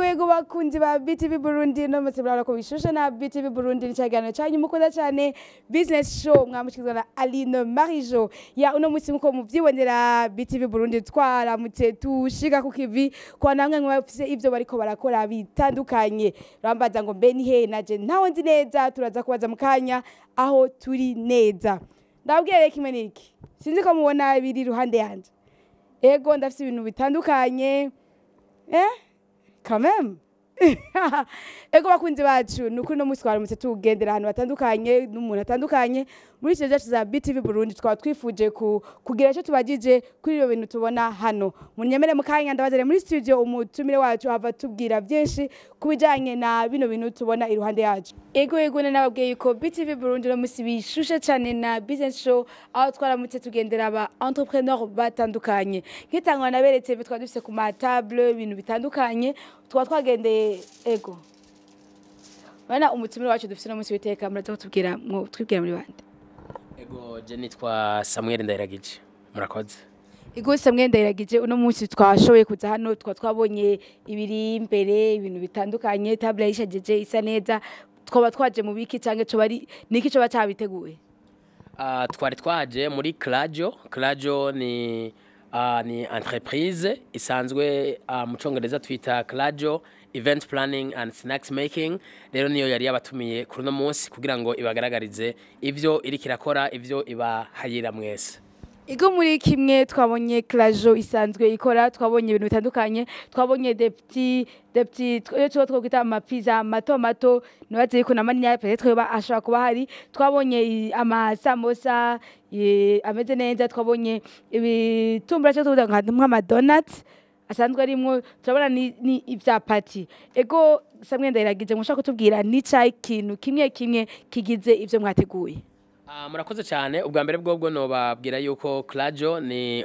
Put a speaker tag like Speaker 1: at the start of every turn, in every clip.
Speaker 1: ego ego bakunzi ba BTV Burundi no mutse murabona ko bishushe na BTV Burundi ni cyaganiro cyanyu. Mukunda cyane business show mwamushikizwa na Aline Marijo. Ya uno munsi muko muvyibonera BTV Burundi twaramutse tushika ku kivi kwa namwe mwafise ivyo bariko barakora bitandukanye. Rambaza ngo mbe ni he naje ntawe nzi neza turaza kubaza mu kanya aho turi neza. Ndabwire kimwe niki sinzi ko mubona biri iruhande yanje. Ego ndafise ibintu bitandukanye. Eh? Quand même ego bakunzi bacu ni ukuri no munsi twaramutse tugendera ahantu hatandukanye n'umuntu atandukanye. Muri studio zacu za BTV Burundi twaba twifuje ku, kugira icyo tubagije kuri ibyo bintu tubona hano. Munyemere mu kanya ndabazane muri studio umutumire wacu hava tubwira byinshi ku bijyanye na bino bintu tubona iruhande yacu. Ego ego nababwiye yuko BTV Burundi no munsi bishushe cyane na business show aho twaramutse tugendera aba entrepreneur batandukanye. Nk'itangwa naberetse twari dufite ku matable ibintu bitandukanye twaba twagendeye ego. Bana umutumire wacu dufite no munsi w'iteka muraza kutubwira twibwira muri bande.
Speaker 2: Ego je nitwa Samuel Ndayiragije. Murakoze.
Speaker 1: Ego Samuel Ndayiragije uno munsi twashoboye kuza hano twa twabonye ibiri imbere ibintu bitandukanye table yishajeje isa neza twaba twaje mu biki canke cyo bari niki cyo bacabiteguye
Speaker 2: Ah, twari twaje muri Clajo Clajo ni ni entreprise. Isanzwe ah, mu congereza twita Clajo event planning and snacks making. Rero niyo yari yabatumiye kuri uno munsi kugira ngo ibagaragarize ivyo iriko irakora ivyo ibahayira mwese.
Speaker 1: Ego muri kimwe twabonye Clajo isanzwe ikora twabonye ibintu bitandukanye. Twabonye depti depti cyo twokwita amapiza mato mato nibaze yuko na manini peut-être yoba ashobora kuba hari twabonye amasamosa ameze neza. Twabonye ibitumbura cyo tuvuga nka nk'ama donuts asanzwe arimwo. Turabona ni, ivya pati ego Samuel Ndayiragije mushaka kutubwira ni cyayi kintu kimwe kimwe kigize ivyo mwateguye.
Speaker 2: Murakoze cyane. Ubwa mbere bwobwo nobabwira yuko Clajo ni,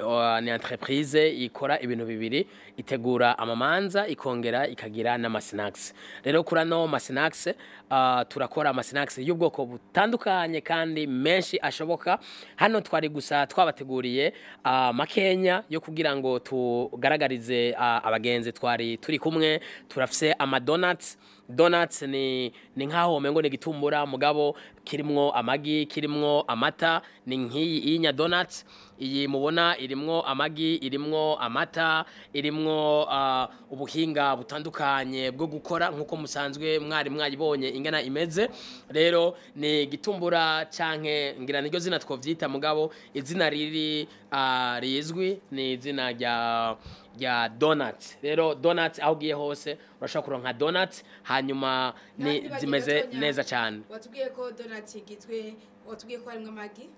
Speaker 2: entreprise ikora ibintu bibiri. Itegura amamanza ikongera ikagira n'amasnacks rero kuri ano masnacks uh, turakora amasnacks y'ubwoko butandukanye kandi menshi ashoboka. Hano twari gusa twabateguriye uh, makenya yo kugira ngo tugaragarize abagenzi twari turi kumwe. Turafise amadonuts donuts ni ni nkaho umengo ni gitumbura mugabo kirimwo amagi kirimwo amata ni nk'iyi inya donuts. Iyi mubona irimwo amagi irimwo amata irimwo uh, ubuhinga butandukanye bwo gukora. Nkuko musanzwe mwari mwayibonye ingana imeze. Rero ni gitumbura canke ngira niryo zina twovyita mugabo izina riri uh, rizwi ni izina rya rya donuts. Rero donuts aho ugiye hose urashobora kuronka donuts hanyuma ni zimeze neza cyane
Speaker 1: watubwiye ko donut igizwe watubwiye ko harimo amagi?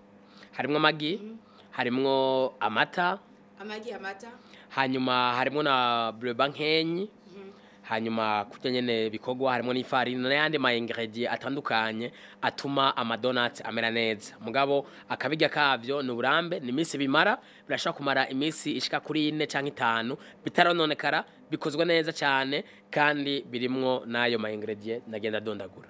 Speaker 2: Harimwo amagi? Harimwo amata.
Speaker 1: Amagi amata.
Speaker 2: Hanyuma harimwo na bleba nkenyi hanyuma kurya nyene bikorwa harimo n'ifarini n'ayandi ma ingredient atandukanye atuma amadonats amera neza. Mugabo akabirya kavyo ni uburambe ni iminsi bimara birashobora kumara iminsi ishika kuri ine canke itanu bitarononekara bikozwe neza cyane kandi birimwo n'ayo ma ingredient ndagenda dondagura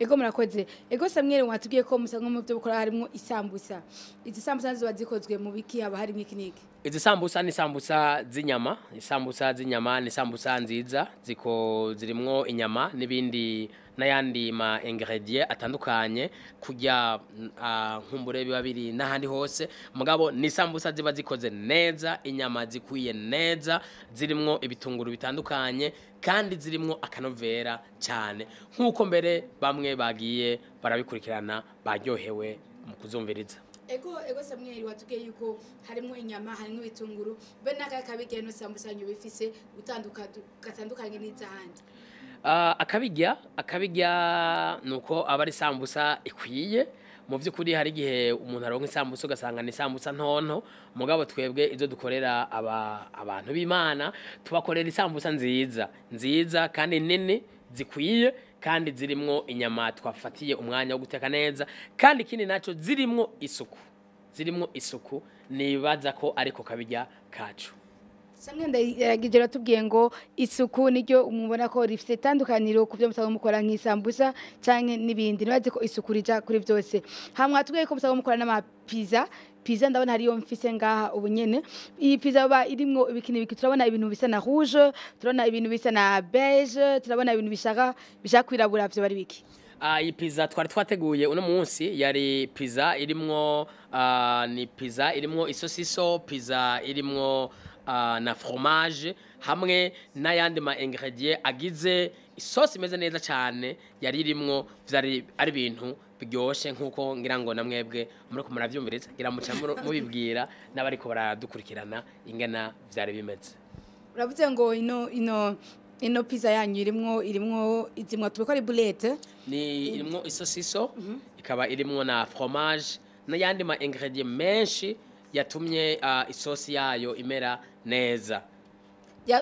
Speaker 1: ego murakoze. Ego Samuel watubwiye ko musa nko mu byo bukora harimo isambusa. Izi sambusa ziba zikozwe mu biki haba harimo iki niki
Speaker 2: izi sambusa ni sambusa z'inyama isambusa z'inyama ni sambusa nziza ziko zirimwo inyama n'ibindi n'ayandi ma ingredient atandukanye kurya uh, nkumbure biba biri n'ahandi hose. Mugabo ni sambusa ziba zikoze neza inyama zikwiye neza zirimwo ibitunguru bitandukanye kandi zirimwo akanovera cyane nk'uko mbere bamwe bagiye barabikurikirana baryohewe mu kuzumviriza.
Speaker 1: Ego ego Samuel watubwiye yuko harimo inyama harimo ibitunguru be n'aka kabigeno sambusa nyu bifise gatandukanye n'izahandi.
Speaker 2: Uh, akabirya akabirya nuko aba ari sambusa ikwiye. Mu by'ukuri hari igihe umuntu aronka isambusa ugasanga ni isambusa ntonto. Mugabo twebwe izo dukorera aba, abantu b'imana tubakorera isambusa nziza. Nziza kandi nini zikwiye kandi zirimwo inyama twafatiye umwanya wo guteka neza. Kandi ikindi naco zirimwo isuku. Zirimwo isuku nibaza ko ariko kabirya kacu.
Speaker 1: Samwe ndayiragije ratubwiye ngo isuku niryo mubona ko rifite itandukaniro ku byo musanzwe mukora nk'isambusa canke n'ibindi. Nibaze ko isuku rija kuri byose. Hamwe tubwiye ko musanzwe mukora n'amapiza. Pizza ndabona hariyo mfise ngaha ubu nyene. Iyi pizza baba irimwo ibikini biki turabona ibintu bisa na rouge turabona ibintu bisa na beige turabona ibintu bishaka bishaka kwirabura vyo bari biki?
Speaker 2: Ah, iyi pizza twari twateguye uno munsi. Yari pizza irimwo ah, ni pizza irimwo isosiso pizza irimwo ah, na fromage hamwe n'ayandi ma ingredient agize isosi imeze neza cyane yari irimwo vyari ari ibintu biryoshe nk'uko ngira ngo namwebwe muriko muravyumviriza ngira muca mubibwira n'abariko baradukurikirana ingena vyari bimeze.
Speaker 1: Uravuze ngo ino ino ino pizza yanyu irimwo irimwo izimwa ari boulette?
Speaker 2: Ni irimwo isosiso ikaba irimwo na fromage n'ayandi ma ingredient menshi yatumye ah, isosi yayo imera neza.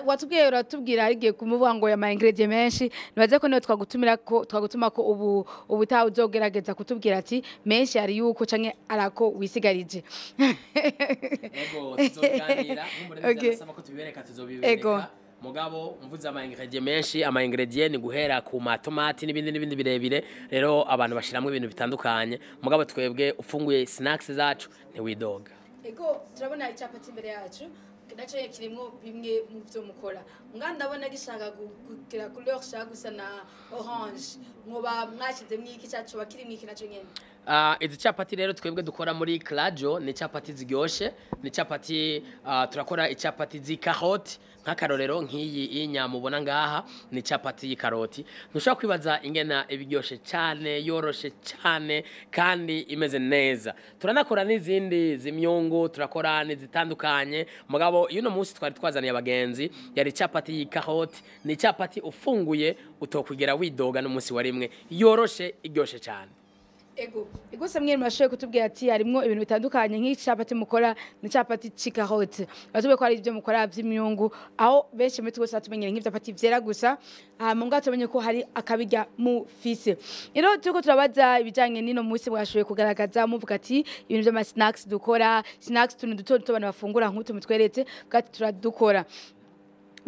Speaker 1: Watubwiye uratubwira hari igihe kumuvuga ngo yama ingredient menshi nibaze ko niyo twagutumira ko twagutuma ko ubu ubu utaha uzogerageza kutubwira ati menshi ari yuko canke arako wisigarije.
Speaker 2: Ego mugabo mvuze ama ingredient menshi ama ingredient ni guhera ku matomati n'ibindi n'ibindi birebire. Rero abantu bashiramwo ibintu bitandukanye. Mugabo twebwe ufunguye snacks zacu ntiwidoga.
Speaker 1: Ego turabona icyapati imbere yacu. Na cyo kirimo bimwe mu byo mukora. Mwana ndabona gishaka kugira couleur shaka gusa na orange. Mwoba mwashyizemo iki cyacu bakirimo iki na cyo nyene.
Speaker 2: Uh, izi capati rero twebwe dukora muri Clajo ni capati ziryoshe ni capati uh, turakora icapati z'ikaroti nk'akarorero nk'iyi y'inyama ubona ngaha ni capati y'ikaroti ntushobora kwibaza ingena ibiryoshe cyane yoroshe cyane kandi imeze neza. Turanakora n'izindi zimyungu turakora n'izitandukanye. Mugabo iyo uno munsi twari twazaniye abagenzi yari capati y'ikaroti ni capati ufunguye utokwigera widoga n'umunsi wa rimwe. Yoroshe iryoshe cyane
Speaker 1: ego. Samwe mwashoboye kutubwira ati harimo ibintu bitandukanye nk'icapati mukora n'icapati c'ikarote batubwiye ko hari ibyo mukora vy'imyungu. Aho benshi muri twese batumenyere nk'ivyapati vyera gusa hama mbwa tumenye ko hari akabirya mu fise. Rero turiko turabaza ibijanye n'ino munsi mwashoboye kugaragaza muvuga ati ibintu vy'ama snacks dukora snacks tuntu duto duto abantu bafungura nk'utu mutweretse bwati turadukora.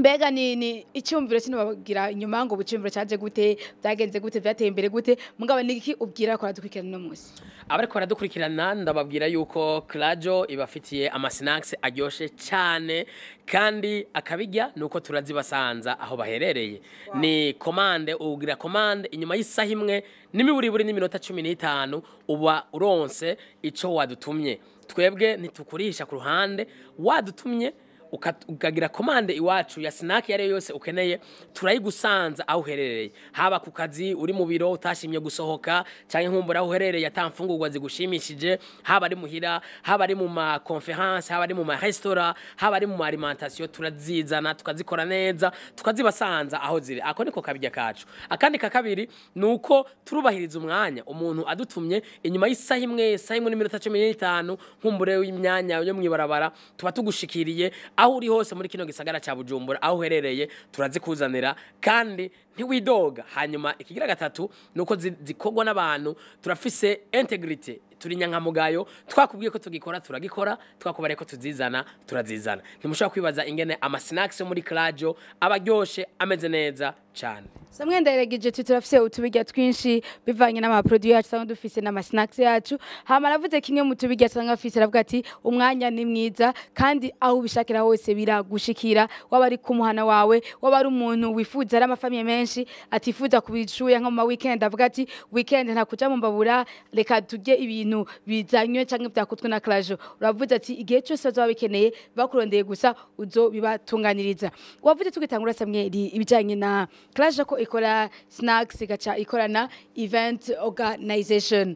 Speaker 1: Mbega ni ni icyumviro kino bagira inyuma ngo bucyumviro cyaje gute byagenze gute byateye imbere gute? Mugabo ni iki ubwira ko dukurikirana uno munsi?
Speaker 2: Abariko baradukurikirana ndababwira yuko Clajo ibafitiye ama snacks aryoshe cyane kandi akabijya nuko turazibasanza aho baherereye. Ni komande ugira komande inyuma y'isaha imwe n'imiburiburi n'iminota cumi n'itanu uba uronse ico wadutumye. Twebwe ntitukurisha ku ruhande wadutumye ukagira komande iwacu ya sinaki iyo ari yo yose ukeneye turayigusanza aho uherereye. Haba ku kazi uri mu biro utashimye gusohoka cyangwa nkumbura aho uherereye ata mfungurwa zigushimishije. Haba ari muhira haba ari mu ma conference haba ari mu ma restaurant haba ari mu ma alimentation turazizana tukazikora neza tukazibasanza aho ziri. Ako niko kabijya kacu. Akandi ka kabiri ni uko turubahiriza umwanya. Umuntu adutumye inyuma y'isaha imwe isaha imwe n'iminota cumi n'itanu nkumbure w'imyanya yo mw'ibarabara tuba tugushikiriye aho uri hose muri kino gisagara cya bujumbura aho uherereye turazikuzanira kandi ntiwidoga hanyuma ikigira gatatu ni uko n'abantu turafise integrity turi nyankamugayo twakubwiye ko tugikora turagikora twakubariye ko tuzizana turazizana. Ntimushobora kwibaza ingene amasinakisi yo muri karajo aba aryoshe ameze neza cyane
Speaker 1: samwe ndayiregeje tu turafise utubirya twinshi bivanye n'amaproduit yacu cyangwa dufise n'amasnacks yacu. Hama aravuze kimwe mu tubirya cyangwa afise aravuga ati umwanya ni mwiza kandi aho ubishakira hose biragushikira waba ari ku muhana wawe waba ari umuntu wifuza ari amafamiye menshi atifuza kubicuya nko mu weekend. Avuga ati weekend nta kuja mu mbabura reka turye ibintu bizanywe cyangwa byakutwe na Clajo. Uravuze ati igihe cyose bazaba bikeneye bakurondeye gusa uzo bibatunganiriza. Wavuze tugitangura samweri ibijanye na Clajo ko ikora snacks igaca ikora na event organization.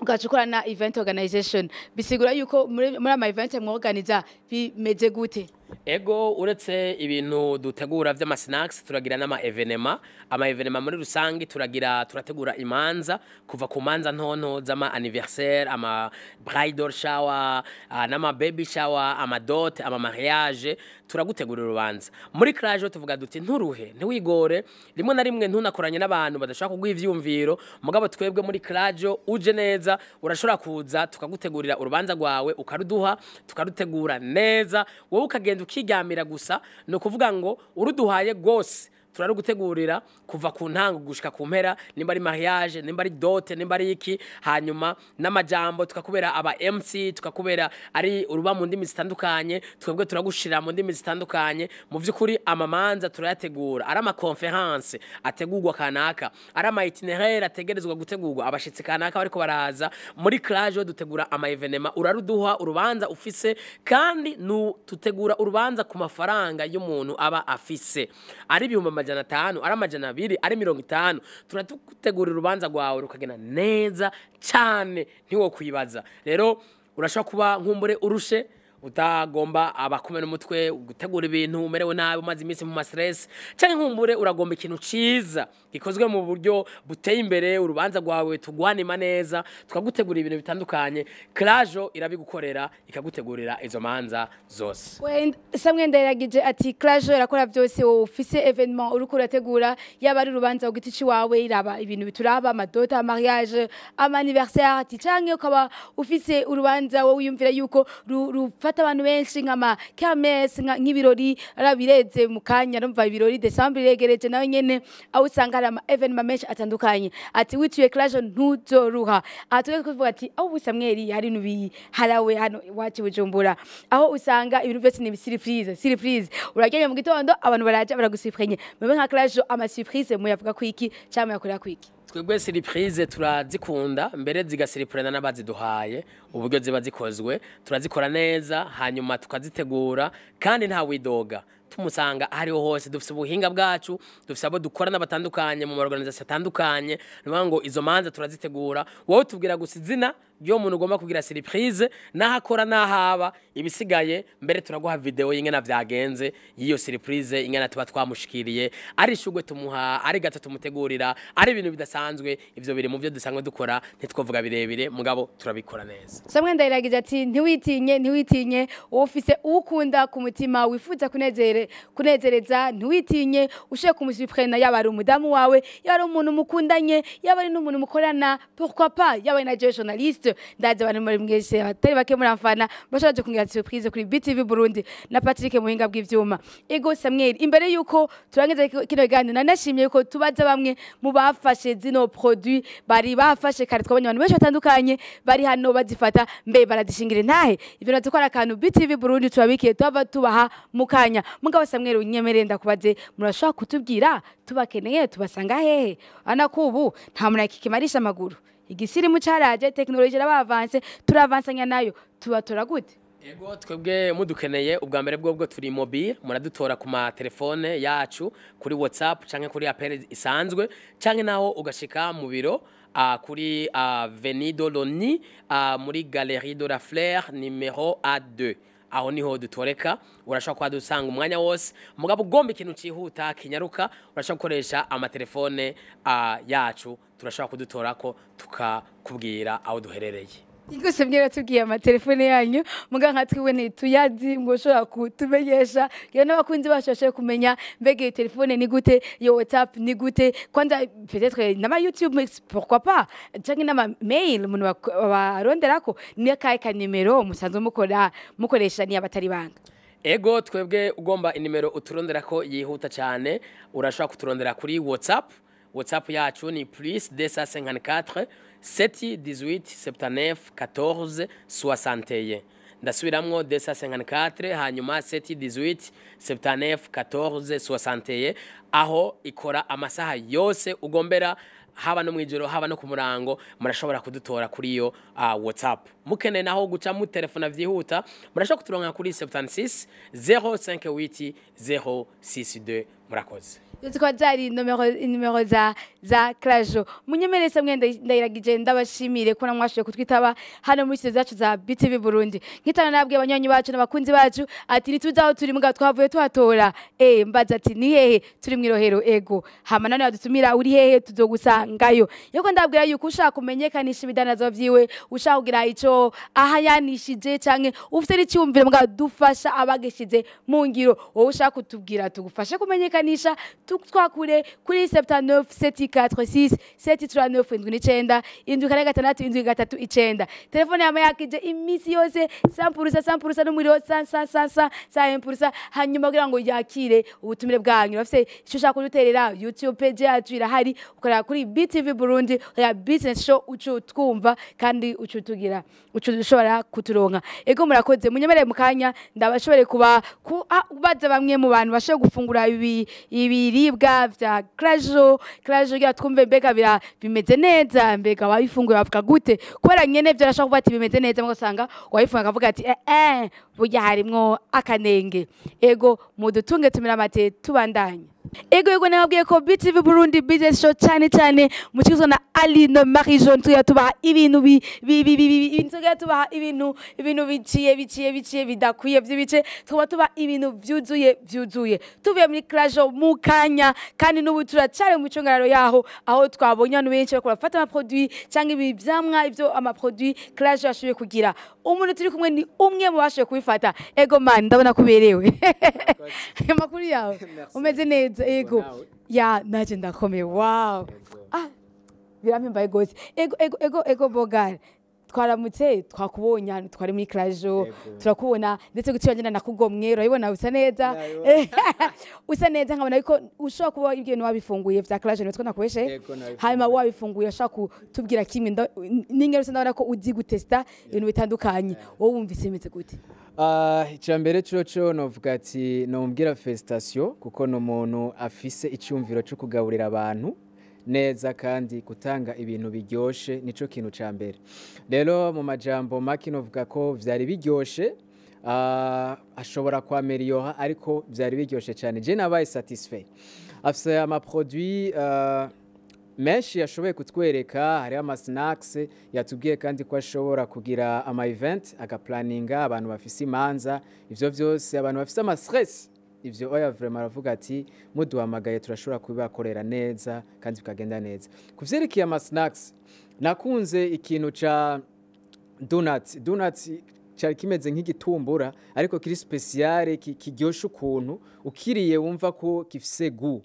Speaker 1: Ugaca ukora na event organization. Bisigura yuko muri ama event mworganiza bimeze gute?
Speaker 2: Ego uretse ibintu dutegura vy'amasinakisi turagira n'ama evenema. Ama evenema muri rusange turagira turategura imanza kuva ku manza ntonto z'ama anniversaire ama bridal shower ah, n'ama baby shower ama dot ama mariage turagutegurira urubanza. Muri crajo tuvuga duti nturuhe ntiwigore. Rimwe na rimwe ntunakoranye n'abantu badashobora kuguha ivyumviro mugabo twebwe muri crajo uje neza urashobora kuza tukagutegurira urubanza rwawe ukaruduha tukarutegura neza. Wowe ukagenda uragenda ukiryamira gusa ni ukuvuga ngo uruduhaye rwose. Turarugutegurira kuva ku ntango gushika ku mpera nimba ari mariage nimba ari dote nimba ari iki. Hanyuma n'amajambo tukakubera aba MC tukakubera ari uruba mu ndimi zitandukanye twebwe turagushira mu ndimi zitandukanye. Mu by'ukuri amamanza turayategura. Ari ama conference ategurwa kanaka. Ari ama itinéraire ategerezwa gutegurwa. Abashitsi kanaka bariko baraza. Muri clage dutegura ama evenement uraruduha urubanza ufise kandi nu tutegura urubanza ku mafaranga y'umuntu aba afise. Ari ibihumbi amajana atanu ari amajana abiri ari mirongo itanu. Turatugutegurira urubanza rwawe rukagenda neza cyane ntiwokwibaza. Rero urashobora kuba nkumbure urushe utagomba abakomera umutwe gutegura ibintu umerewe nabi umaze iminsi mu mastress cyangwa nkumbure uragomba ikintu ciza gikozwe mu buryo buteye imbere urubanza rwawe tugwanima neza tukagutegura ibintu bitandukanye Clajo irabigukorera ikagutegurira izo manza zose.
Speaker 1: Wenda Samuel Ndayiragije ati Clash irakora byose wowe ufise evenement uriko urategura yaba ari urubanza ku giti ciwawe iraba ibintu bituraba amadota mariage ama anniversaire ati canke ukaba ufise urubanza wowe wiyumvira yuko ru- rufata abantu benshi nk'ama nka- nk'ibirori arabireze mu kanya numva ibirori December iregereje nawe nyene aho usanga hari ama evenement menshi atandukanye. Ati wituye Clash ntuzoruha. Turi kuvuga ati aho ubu Samuel hari nubi harawe hano iwacu i Bujumbura. Aho usanga ibintu byose ni surprise surprise. Uraryamye mu gitondo abantu baraje baragusifrenye mebe nka Clash ama surprise muyavuga kwiki cyangwa muyakorera kwiki
Speaker 2: twebwe siripurize turazikunda mbere zigasiripurana n'abaziduhaye uburyo ziba zikozwe turazikora neza hanyuma tukazitegura kandi nta widoga. Tumusanga aho ariho hose dufite ubuhinga bwacu dufite abo dukorana batandukanye mu maorganisation atandukanye ni ngo izo manza turazitegura. Wowe tubwira gusa izina ry'uwo muntu ugomba kugira siripurize n'aho akora n'aho aba ibisigaye mbere turaguha videwo y'ingana byagenze y'iyo siripurize ingana tuba twamushikiriye. Ari ishugwe tumuha ari gato tumutegurira ari ibintu bidasanzwe. Ivyo biri mu byo dusanzwe dukora ntitwavuga birebire. Mugabo turabikora neza.
Speaker 1: Samuel Ndayiragije ati ntiwitinye ntiwitinye wowe ufise uwukunda ku mutima wifuza kunezere kunezereza ntiwitinye ushe kumusifrena yaba ari umudamu wawe yaba ari umuntu mukundanye yaba ari n'umuntu mukorana pas yaba ari na je journaliste ndaje abantu muri mwese batari bake muri amfana bashaje kungira surprise kuri BTV Burundi na Patrick Muhinga bw'ivyuma ego Samuel imbere yuko turangiza kino kiganiro nanashimye ko tubaza bamwe mu bafashe zino produit bari bafashe kare twabonye abantu benshi batandukanye bari hano bazifata mbe baradishingira intahe ibyo natukora akantu BTV Burundi tubabikiye tuba tubaha mu kanya mugabo Samuel unyemere ndakubaze murashobora kutubwira? Tubakeneye tubasanga hehe. Ana kubu nta muntu akikimarisha amaguru. Igisirimu caraje technology irabavanse turavansanya na yo tuba turagute
Speaker 2: Ego twebwe mudukeneye ubwa mbere bwobwo turi mobile muradutora ku matelefone yacu kuri WhatsApp canke kuri appel isanzwe canke naho ugashika mu biro kuri uh, Venido Loni muri Galerie de la Fleur numero A2 aho ni ho dutoreka urashobora kuba dusanga umwanya wose. Mugabo ugomba ikintu cihuta kinyaruka urashobora gukoresha amatelefone uh, yacu. Turashobora kudutorako tukakubwira aho duherereye.
Speaker 1: Igose mwera tubwiye amatelefone yanyu. Muga nka twiwe ntituyazi ngo ushobora kutumenyesha. Iyo n'abakunzi bacu bashoboye kumenya mbega iyo telefone ni gute iyo whatsapp ni gute. Kwanza peut-être n'ama mais pourquoi pas? Canke n'ama mail umuntu bak- baronderako ni akahe ka nimero musanzwe mukora mukoresha ni abatari banga?
Speaker 2: Ego twebwe ugomba inimero uturondera ko yihuta cyane. Urashobora kuturondera kuri WhatsApp. WhatsApp yacu ni plus 254 7 18 79 14 61 ndasubiramwo 254 hanyuma 7 18 79 14 61 aho ikora amasaha yose ugombera haba no mwijoro haba no ku murango murashobora kudutora kuri iyo whatsapp. Mukeneye naho guca mu telefona vyihuta murashobora kuturonka kuri 76 058 062 murakoze.
Speaker 1: Zari nomero nimero za za Clajo. Munyemere samwe ndayiragije ndabashimire ko namwashoye kutwitaba hano muri studio zacu za BTV Burundi. Nkitana nabwiye abanywanyi bacu n'abakunzi bacu ati nituzaho turi muga twavuye tuhatora. Eh mbaza ati ni hehe? Turi mwirohero ego. Hama nane badutumira uri hehe? Tuzogusangayo. Yoko ndabwira yuko ushaka kumenyekanisha ibidanazo vyiwe ushaka kugira ico ahayanishije canke ufite n'icyumviro muga dufasha abageshize mu ngiro wowe ushaka kutubwira tugufashe kumenyekanisha tu- twakure kuri 79 746 739 indwi n'icenda indwi kane gatandatu indwi gatatu icenda telefone yama yakije imisi yose sampurusa sampurusa n'umuriro sa sa sa sa sa impurusa hanyuma kugira ngo yakire ubutumire bwanyu bafise icyo ushaka kuduterera youtube page yacu irahari ukorera kuri btv burundi ya business show ucu twumva kandi ucu tugira ucu ushobora kuturonka ego murakoze munyemerere mu kanya ndabashobore kuba ku- ah, baza bamwe mu bantu bashobora gufungura ibi- ibiribwa vya clajo clajo kugira twumve mbega bimeze neza mbega wabifunguye wavuga gute? Kubera nyene vyo arashobora kuvuga ati bimeze neza mugasanga wabifunga akavuga ati eh, eh burya harimwo akanenge. Ego mudutunge tumira amate tubandanye. Ego ego nababwiye ko BTV Burundi business show cyane cyane mukizwa na Aline Marie Jean tuya tubaha ibintu bi bi bi bi bi- ibintu tuya tubaha ibintu ibintu biciye biciye biciye bidakwiye by'ibice tuba tuba ibintu byuzuye byuzuye. Tuvuye muri clajo mu kanya kandi n'ubu turacari mu cyongararo yaho aho twabonye abantu benshi bakora bafata ama produit cyangwa ibi vyamwa ivyo ama produit clajo yashoboye kugira. Umuntu turi kumwe ni umwe mu bashoboye kubifata ego man ndabona kuberewe amakuru yawe.
Speaker 3: Merci.
Speaker 1: umeze neza ego.
Speaker 3: nawe?
Speaker 1: ya naje ndakomeye. Wow. Ah birampimbaye gose ego ego ego ego bogare twaramutse twakubonye hano twari muri
Speaker 3: Ego.
Speaker 1: turakubona ndetse gutyo ngenda nakugomwe urabibona usa neza. Usa neza nkabona yuko ushobora kuba ibyo wabifunguye vya clajo nitwo nakubeshe hanyuma wabifunguye ushaka kutubwira kimwe n'ingero usa ndabona ko uzi gutesta ibintu bitandukanye? Wowe wumvise bimeze gute?
Speaker 3: Ah, icya mbere coco novuga ati nomubwira felicitation kuko ni umuntu afise icyumviro cyo kugaburira abantu. Neza kandi gutanga ibintu biryoshe nico kintu ca mbere. Rero mu majambo make novuga ko vyari biryoshe ah, ashobora kwameliora ariko vyari biryoshe cyane je nabaye satisfait. Afise amaproduit ah, menshi yashoboye kutwereka hariho amasinakisi yatubwiye kandi ko ashobora kugira ama event agaplaninga abantu bafise imanza ivyo vyose abantu bafise amastress ivyo oya vraiment aravuga ati muduhamagaye turashobora kubibakorera neza kandi bikagenda neza. Ku vyerekeye amasinakisi nakunze ikintu ca donuts. Donuts cyari kimeze nk'igitumbura ariko kiri speciale ki- kiryoshe ukuntu ukiriye wumva ko gifise gu.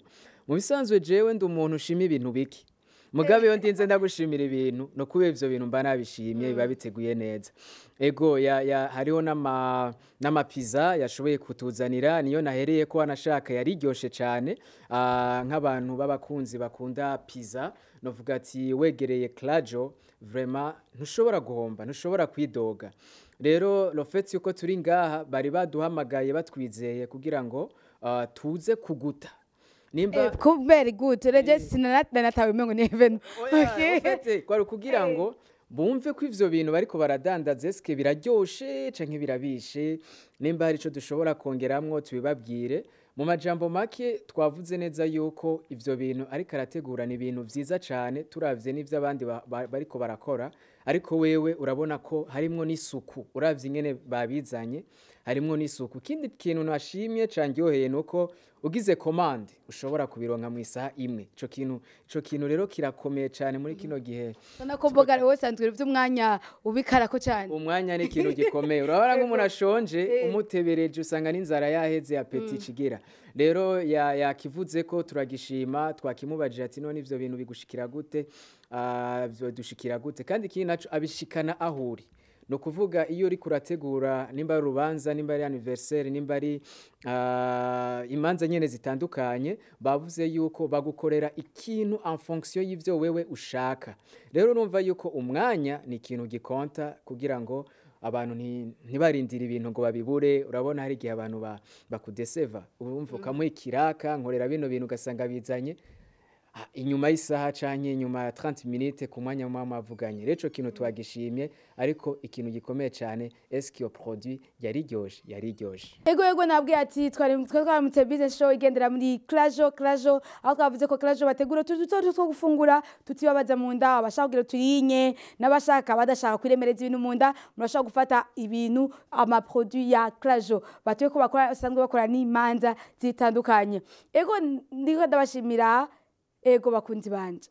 Speaker 3: Mu bisanzwe jewe ndi umuntu ushima ibintu bike. Mugabe iyo ndinze ndagushimira ibintu no kubera ivyo bintu mba nabishimye biba biteguye neza. Ego hariho n'ama n'amapiza yashoboye kutuzanira niyo nahereye ko anashaka yariryoshe cyane ah, nk'abantu b'abakunzi bakunda pizza novuga ati wegereye clajo vraiment ntushobora guhomba ntushobora kwidoga. Rero lofeti yuko turi ngaha bari baduhamagaye batwizeye kugira ngo ah, tuze kuguta. Nimba
Speaker 1: kubera gute reje sinanatawe mengo ni even.
Speaker 3: Oya, ufite, kwari kugira ngo bumve ko ivyo bintu bariko baradandaza. Eske biraryoshe canke birabishe. Nimba hari ico dushobora kongeramwo tubibabwire. Mu majambo make twavuze neza yuko ivyo bintu ariko arategura ni ibintu vyiza cane. Turavye n'ivyo abandi ba- ba- bariko barakora. Ariko wewe urabona ko harimwo n'isuku. Uravye ingene babizanye. Harimwo n'isuku. Ikindi kintu nashimye candyoheye nuko ugize komande ushobora kubironka mu isaha imwe. Ico kintu ico kintu rero kirakomeye cane muri kino gihe.
Speaker 1: Ubona ko boga wowe sanzwe ufite umwanya ubikarako cyane.
Speaker 3: Umwanya ni ikintu gikomeye. Urabona nk'umuntu ashonje umutebereje usanga n'inzara yaheze apeti ikigira rero ya- yakivuze ko turagishima twakimubajije ati none ivyo bintu bigushikira gute? Ah, dushikira gute? Kandi ikindi naco abishikana aho uri. Ni ukuvuga iyo uri kurategura nimba ari urubanza nimba ari anniversaire nimba ari ah, imanza nyene zitandukanye bavuze yuko bagukorera ikintu en fonction y'ivyo wewe ushaka. Rero urumva yuko umwanya ni ikintu gikonta kugira ngo abantu nti- ntibarindire ibintu ngo babibure. Urabona hari igihe abantu ba- bakudeseva. Urumva ukamuha ikiraka nkorera bino bintu ugasanga bizanye. Inyuma y'isaha canke inyuma ya 30 minutes ku mwanya muba mwavuganye rero ico kintu twagishimye ariko ikintu gikomeye cane eske iyo produit yariryoshe yariryoshe
Speaker 1: ego ego nabwiye ati twari twaramutse business show igendera muri clajo clajo aho twavuze ko clajo bategura duto two gufungura tutibabaza mu nda abashaka kugira turinye n'abashaka badashaka kwiremereza ibintu mu nda murashobora gufata ibintu amaproduit ya clajo. Batuye ko bakora basanzwe bakora n'imanza zitandukanye. Ego ndiko ndabashimira ego bakunzi banje.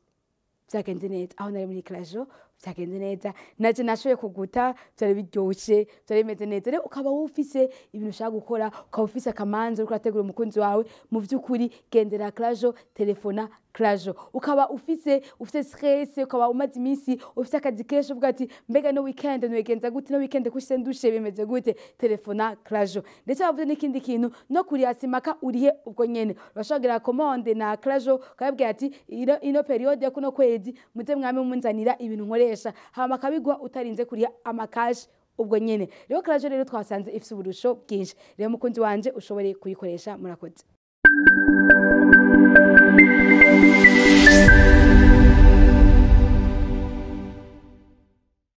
Speaker 1: Byagenze neza. Aho nari muri clajo byagenze neza. Naje nashoboye kuguta byari biryoshye byari bimeze neza. Rero ukaba ufise ibintu ushaka gukora ukaba ufise akamanza uriko urategura umukunzi wawe. Mu by'ukuri gendera klajo telefona klajo ukaba ufise ufise stress ukaba umaze iminsi ufise akazi kenshi uvuga ati mbega no weekend nwegenza gute no weekend kushise ndushe bimeze gute? Telefona klajo ndetse bavuze n'ikindi kintu no kuri asimaka urihe ubwo nyene? Urashobora commande na klajo ukababwira ati ino, periode yo kuno kwezi muze mwame munzanira ibintu nkoresha. Hama akabiguha utarinze kuriha amakashi ubwo nyene. Rero klajo rero twasanze ifise uburusho bwinshi. Rero mukunzi wanje ushobore kuyikoresha murakoze. Thank you.